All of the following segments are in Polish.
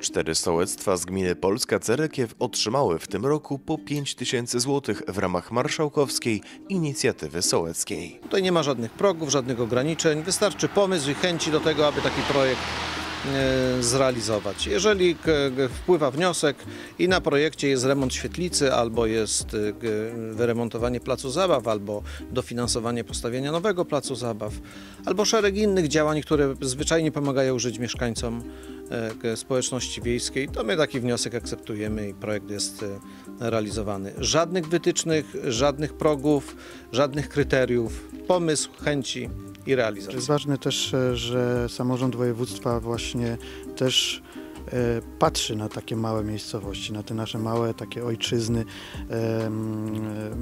Cztery sołectwa z gminy Polska Cerekiew otrzymały w tym roku po 5 tysięcy złotych w ramach marszałkowskiej inicjatywy sołeckiej. Tutaj nie ma żadnych progów, żadnych ograniczeń. Wystarczy pomysł i chęci do tego, aby taki projekt e, zrealizować. Jeżeli k- wpływa wniosek i na projekcie jest remont świetlicy, albo jest e, wyremontowanie placu zabaw, albo dofinansowanie postawienia nowego placu zabaw, albo szereg innych działań, które zwyczajnie pomagają żyć mieszkańcom e, społeczności wiejskiej, to my taki wniosek akceptujemy i projekt jest e, realizowany. Żadnych wytycznych, żadnych progów, żadnych kryteriów, pomysł, chęci i realizacja. Jest ważne też, e, że samorząd województwa właśnie też e, patrzy na takie małe miejscowości, na te nasze małe takie ojczyzny,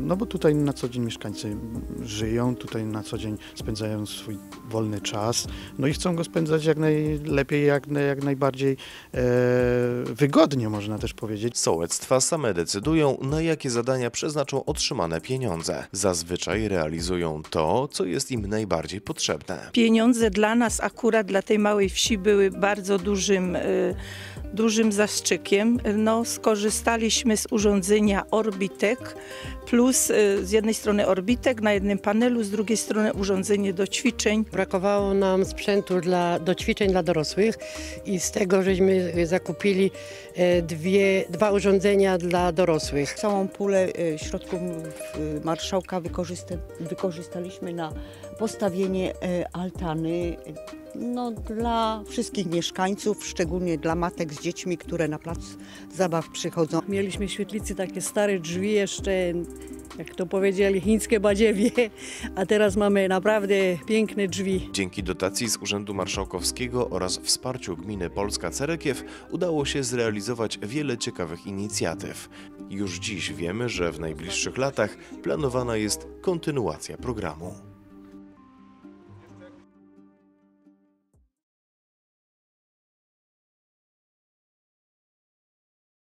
no bo tutaj na co dzień mieszkańcy żyją, tutaj na co dzień spędzają swój wolny czas, no i chcą go spędzać jak najlepiej, jak, jak najbardziej e, wygodnie, można też powiedzieć. Sołectwa same decydują, na jakie zadania przeznaczą otrzymane pieniądze. Zazwyczaj realizują to, co jest im najbardziej potrzebne. Pieniądze dla nas, akurat dla tej małej wsi, były bardzo dużym, y, dużym zastrzykiem. No, skorzystaliśmy z urządzenia Orbitek, plus y, z jednej strony Orbitek na jednym panelu, z drugiej strony urządzenie do ćwiczeń. Brakowało nam sprzętu dla, do ćwiczeń dla dorosłych i z tego żeśmy zakupili e, dwie, dwa urządzenia dla dorosłych. Całą pulę e, środków e, marszałka wykorzysta, wykorzystaliśmy na postawienie altany no, dla wszystkich mieszkańców, szczególnie dla matek z dziećmi, które na plac zabaw przychodzą. Mieliśmy w świetlicy takie stare drzwi jeszcze, jak to powiedzieli, chińskie badziewie, a teraz mamy naprawdę piękne drzwi. Dzięki dotacji z Urzędu Marszałkowskiego oraz wsparciu gminy Polska Cerekiew udało się zrealizować wiele ciekawych inicjatyw. Już dziś wiemy, że w najbliższych latach planowana jest kontynuacja programu.